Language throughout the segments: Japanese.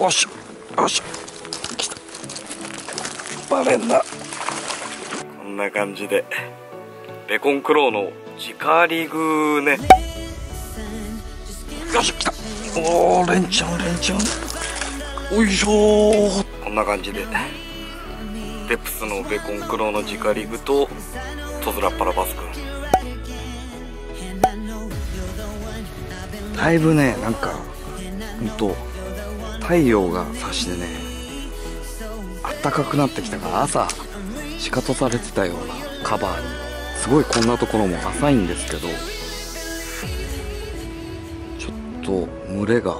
よしよし。来た。バレんな。こんな感じでベコンクローの直リグね。よし来た。おーレンチャンレンチャン。おいしょこんな感じでデプスのベコンクローの直リグとトズラッパラバス君。だいぶねなんかほんと太陽が差してねあったかくなってきたから朝仕方されてたようなカバーに。すごいこんなところも浅いんですけどちょっと群れが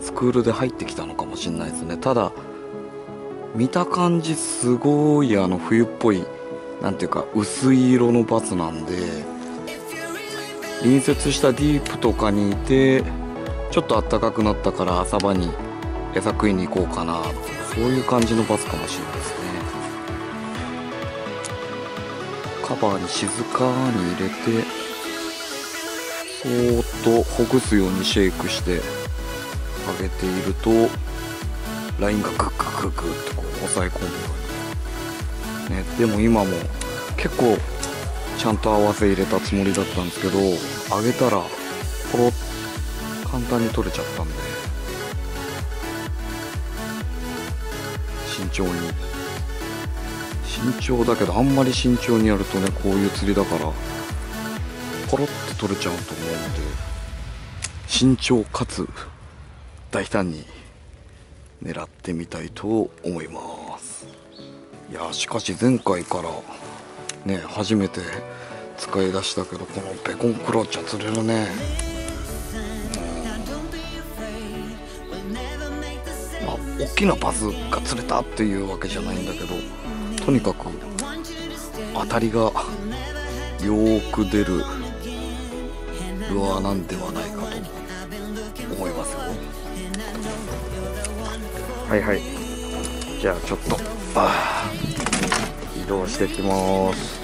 スクールで入ってきたのかもしれないですね。ただ見た感じすごいあの冬っぽいなんていうか薄い色のバスなんで隣接したディープとかにいてちょっと暖かくなったから朝場に餌食いに行こうかなそういう感じのバスかもしれないですね。カバーに静かに入れてそーっとほぐすようにシェイクしてあげているとラインがグッグッグッグッとこう押さえ込むようにね。でも今も結構ちゃんと合わせ入れたつもりだったんですけど上げたらポロッ簡単に取れちゃったんで。慎重に。慎重だけどあんまり慎重にやるとねこういう釣りだからポロって取れちゃうと思うので。慎重かつ大胆に狙ってみたいと思います。いやしかし前回からね初めて使い出したけどこのベコンクローチャ釣れるね。大きなバスが釣れたっていうわけじゃないんだけどとにかく当たりがよーく出るルアーなんではないかと思いますよ。はいはい。じゃあちょっと。移動してきます。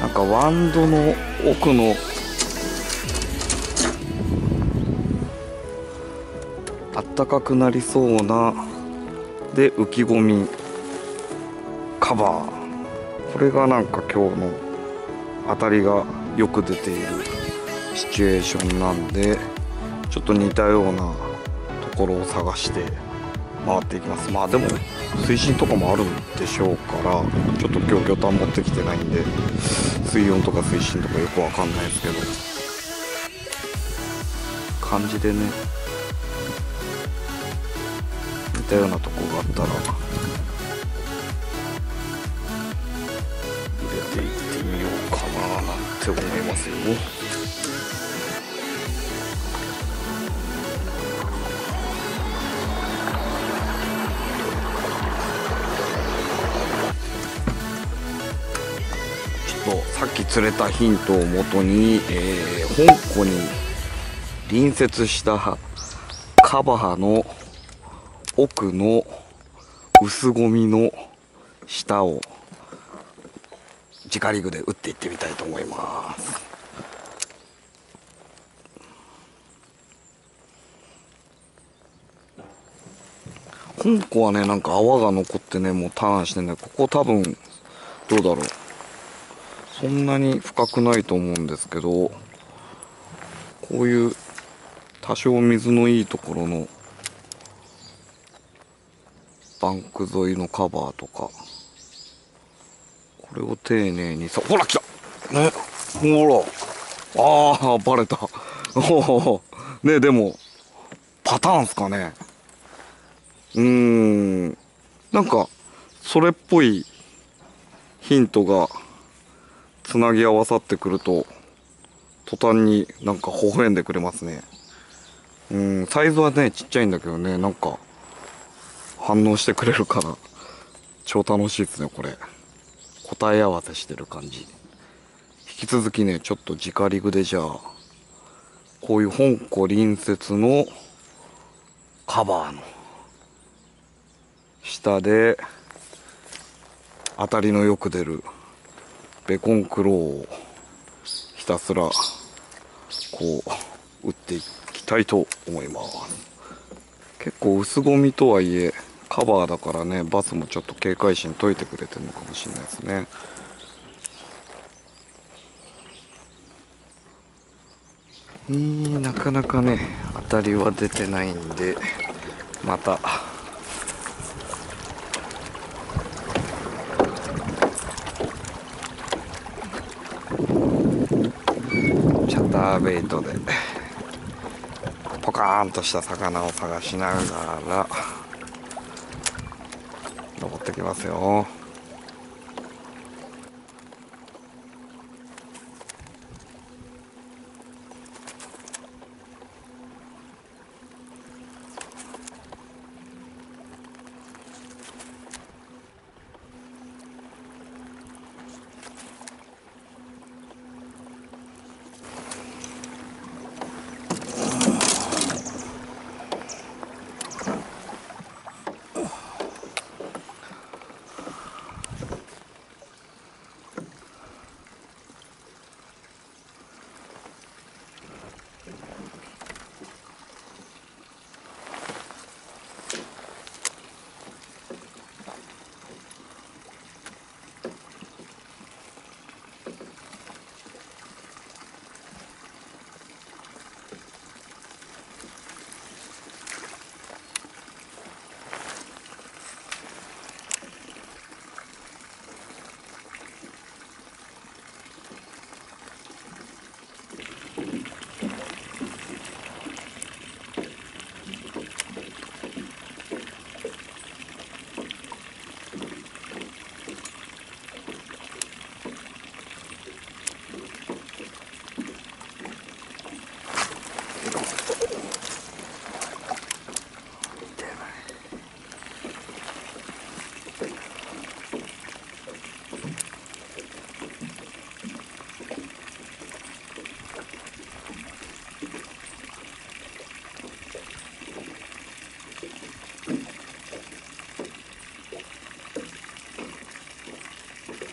なんかワンドの奥のあったかくなりそうなで浮き込みカバー。これがなんか今日の当たりがよく出ているシチュエーションなんでちょっと似たようなところを探して回っていきます。まあでも水深とかもあるんでしょうからちょっと今日魚探持ってきてないんで水温とか水深とかよくわかんないですけど。感じでね。たようなとこがあったら入れていってみようかななんて思いますよ。ちょっとさっき釣れたヒントをもとに、えー、香港に隣接したカバハの奥の薄ゴミの下を直リグで打っていってみたいと思います。香港はねなんか泡が残ってねもうターンしてねここ多分どうだろう。そんなに深くないと思うんですけどこういう多少水のいいところのバンク沿いのカバーとか。これを丁寧にさほら来た。ね。ほら。ああバレた。お ねでもパターンっすかね。うーん。なんかそれっぽいヒントがつなぎ合わさってくると途端になんか微笑んでくれますね。うん。サイズはねちっちゃいんだけどねなんか反応してくれるから超楽しいですねこれ。答え合わせしてる感じ。引き続きねちょっと直リグでじゃあこういう香港隣接のカバーの下で当たりのよく出るベコンクローをひたすらこう打っていきたいと思います。結構薄ゴミとはいえカバーだからねバスもちょっと警戒心解いてくれてるのかもしれないですね。うんなかなかね当たりは出てないんでまた。シャッターベイトでポカーンとした魚を探しながら登ってきますよ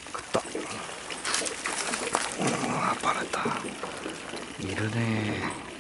食ったあバレたい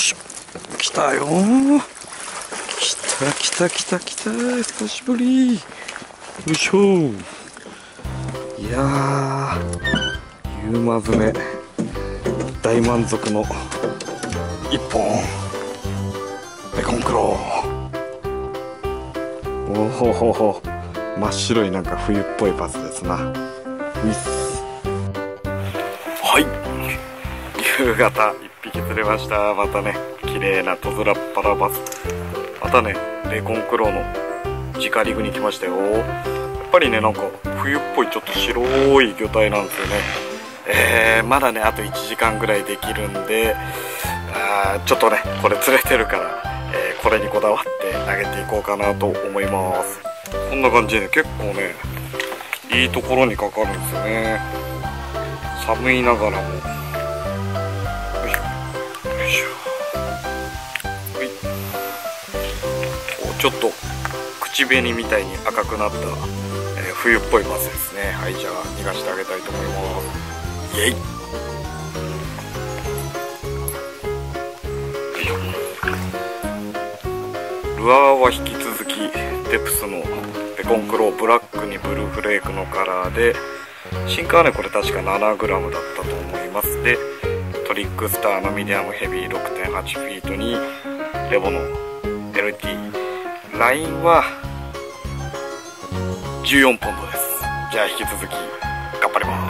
し。ょ来たよ。来た来た来た来た。久しぶり。よいしょ。いやーユーマ詰め。大満足の一本。ペコンクロ。おほほほ真っ白いなんか冬っぽいバスですな。はい。夕方。匹釣れました。またね綺麗なとずらっぱらバス。またねレコンクローの直リグに来ましたよ。やっぱりねなんか冬っぽいちょっと白い魚体なんですよね。えー、まだねあと1時間ぐらいできるんであちょっとねこれ釣れてるから、えー、これにこだわって投げていこうかなと思います。こんな感じで、ね、結構ねいいところにかかるんですよね。寒いながらも。ちょっと口紅みたいに赤くなった、えー、冬っぽいマスですね。はいじゃあ逃がしてあげたいと思います。イエイ。ルアーは引き続きデプスのベコンクローブラックにブルーフレークのカラーでシンカーねこれ確か 7g だったと思います。でトリックスターのミディアムヘビー6.8フィートにレボのラインは14ポンドです。じゃあ引き続き頑張ります。